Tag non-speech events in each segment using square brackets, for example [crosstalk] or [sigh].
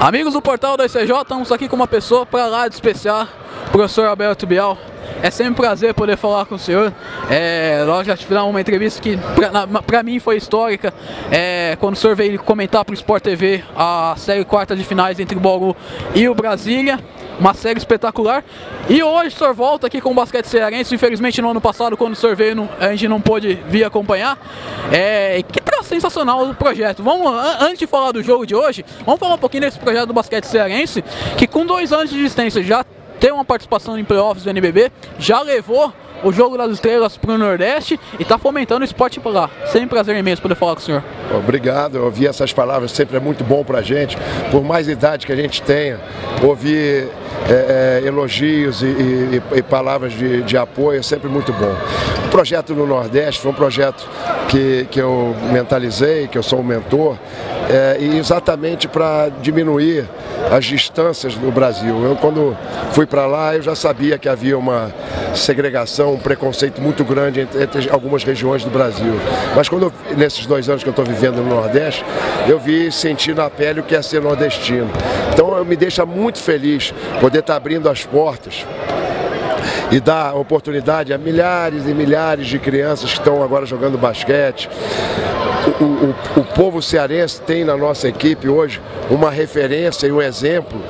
Amigos do portal da ICJ, estamos aqui com uma pessoa para lá de especial, professor Alberto Bial. É sempre um prazer poder falar com o senhor. É, nós já tivemos uma entrevista que para mim foi histórica, é, quando o senhor veio comentar para o Sport TV a série quarta de finais entre o Bauru e o Brasília uma série espetacular. E hoje o senhor volta aqui com o basquete cearense. Infelizmente no ano passado, quando o senhor veio, a gente não pôde vir acompanhar. É, sensacional o projeto. Vamos, antes de falar do jogo de hoje, vamos falar um pouquinho desse projeto do basquete cearense, que com dois anos de existência já tem uma participação em playoffs do NBB, já levou o jogo das estrelas para o Nordeste e está fomentando o esporte por lá. Sempre prazer imenso poder falar com o senhor. Obrigado, ouvir essas palavras sempre é muito bom para a gente. Por mais idade que a gente tenha, ouvir é, é, elogios e, e, e palavras de, de, apoio é sempre muito bom. O projeto no Nordeste foi um projeto que, que eu mentalizei, que eu sou um mentor, é, e exatamente para diminuir as distâncias no Brasil. Eu quando fui para lá eu já sabia que havia uma segregação, um preconceito muito grande entre, entre algumas regiões do Brasil. Mas quando eu, nesses dois anos que eu estou vivendo no Nordeste, eu vi sentir na pele o que é ser nordestino. Então me deixa muito feliz poder estar tá abrindo as portas e dar oportunidade a milhares e milhares de crianças que estão agora jogando basquete, o, o, o povo cearense tem na nossa equipe hoje uma referência e um exemplo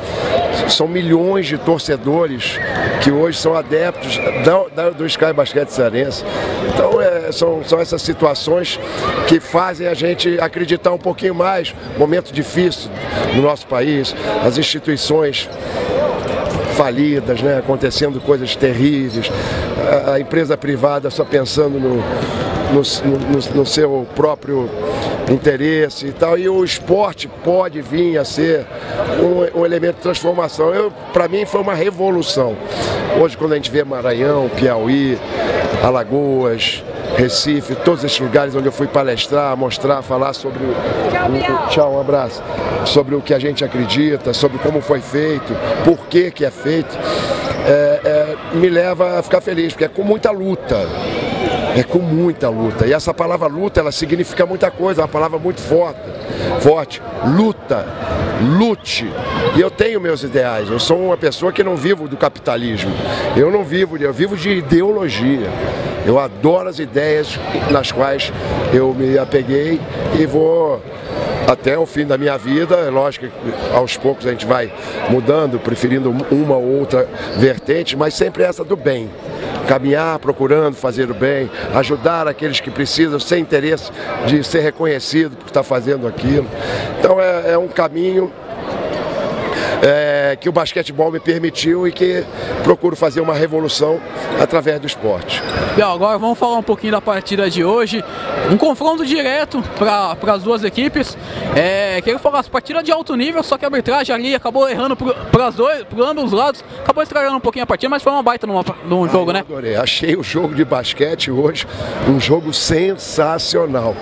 são milhões de torcedores que hoje são adeptos do, do Sky Basquete Cearense. Então é, são, são essas situações que fazem a gente acreditar um pouquinho mais. Momento difícil no nosso país, as instituições falidas, né, acontecendo coisas terríveis, a, empresa privada só pensando no, no, no, no seu próprio interesse e tal. E o esporte pode vir a ser um, um elemento de transformação. Para mim foi uma revolução. Hoje quando a gente vê Maranhão, Piauí, Alagoas, Recife, todos esses lugares onde eu fui palestrar, mostrar, falar sobre o, o, tchau, um abraço, sobre o que a gente acredita, sobre como foi feito, por que que é feito, é, é, me leva a ficar feliz, porque é com muita luta é com muita luta. E essa palavra luta, ela significa muita coisa, é uma palavra muito forte. Forte. Luta. Lute. E eu tenho meus ideais. Eu sou uma pessoa que não vivo do capitalismo. Eu não vivo, eu vivo de ideologia. Eu adoro as ideias nas quais eu me apeguei e vou até o fim da minha vida. É lógico que aos poucos a gente vai mudando, preferindo uma ou outra vertente, mas sempre essa do bem. Caminhar procurando fazer o bem, ajudar aqueles que precisam, sem interesse de ser reconhecido por estar fazendo aquilo. Então é, é um caminho é, que o basquetebol me permitiu e que procuro fazer uma revolução através do esporte. Bom, agora vamos falar um pouquinho da partida de hoje. Um confronto direto para as duas equipes. É, quero falar, as partidas de alto nível, só que a arbitragem ali acabou errando para ambos os lados, acabou estragando um pouquinho a partida, mas foi uma baita numa, num jogo, né? Adorei. Achei o jogo de basquete hoje um jogo sensacional.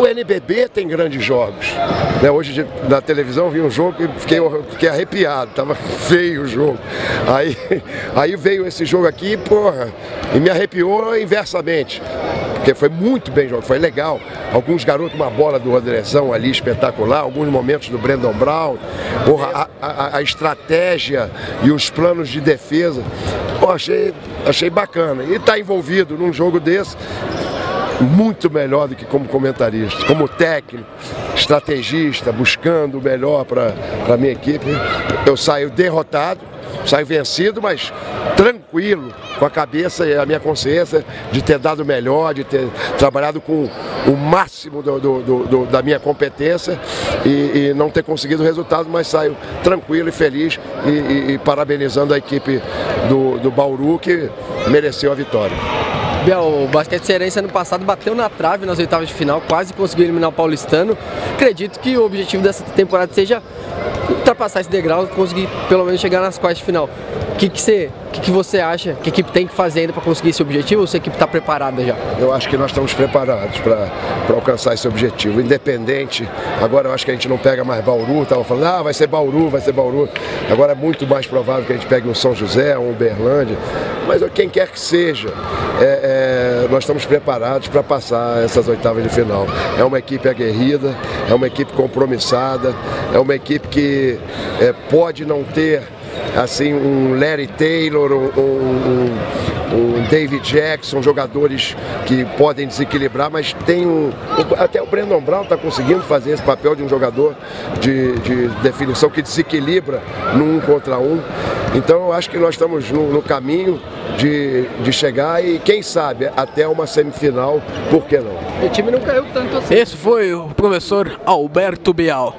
O NBB tem grandes jogos. Né? Hoje na televisão vi um jogo e fiquei, fiquei arrepiado, tava [laughs] feio o jogo. Aí, [laughs] aí veio esse jogo aqui, porra, e me arrepiou inversamente. Porque foi muito bem jogado, foi legal. Alguns garotos, uma bola do Andrezão ali espetacular, alguns momentos do Brandon Brown, porra, a, a, a estratégia e os planos de defesa. Pô, achei, achei bacana. E tá envolvido num jogo desse, muito melhor do que como comentarista, como técnico, estrategista, buscando o melhor para a minha equipe. Eu saio derrotado, saio vencido, mas tranquilo, com a cabeça e a minha consciência de ter dado o melhor, de ter trabalhado com o máximo do, do, do, da minha competência e, e, não ter conseguido o resultado, mas saio tranquilo e feliz e, e, e parabenizando a equipe do, do Bauru que mereceu a vitória. Bel, o basquete cearense ano passado bateu na trave nas oitavas de final, quase conseguiu eliminar o paulistano. Acredito que o objetivo dessa temporada seja ultrapassar esse degrau e conseguir pelo menos chegar nas quartas de final. O que, que, você, que, que você acha que a equipe tem que fazer ainda para conseguir esse objetivo ou se a equipe está preparada já? Eu acho que nós estamos preparados para alcançar esse objetivo. Independente, agora eu acho que a gente não pega mais Bauru, estava falando, ah, vai ser Bauru, vai ser Bauru. Agora é muito mais provável que a gente pegue um São José, um Uberlândia, mas quem quer que seja, é, é, nós estamos preparados para passar essas oitavas de final. É uma equipe aguerrida, é uma equipe compromissada, é uma equipe que é, pode não ter assim um Larry Taylor, um, um, um, David Jackson, jogadores que podem desequilibrar, mas tem um. Até o Brandon Brown está conseguindo fazer esse papel de um jogador de, de, definição que desequilibra no um contra um. Então eu acho que nós estamos no, no caminho de, de chegar e, quem sabe, até uma semifinal, por que não? O time não caiu tanto assim. Esse foi o professor Alberto Bial.